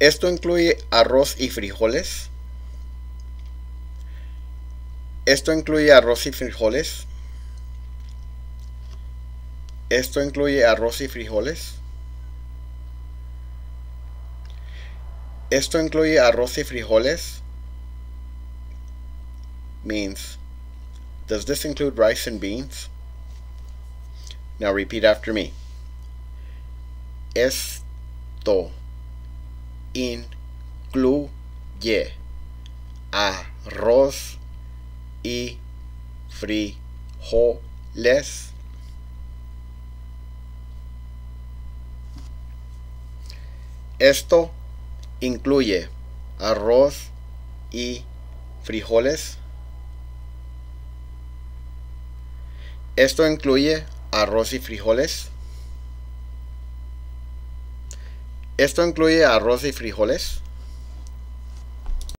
Esto incluye arroz y frijoles. Esto incluye arroz y frijoles. Esto incluye arroz y frijoles. Esto incluye arroz y frijoles. Means, does this include rice and beans? Now repeat after me. Esto incluye arroz y frijoles. Esto incluye arroz y frijoles. Esto incluye arroz y frijoles. Esto incluye arroz y frijoles.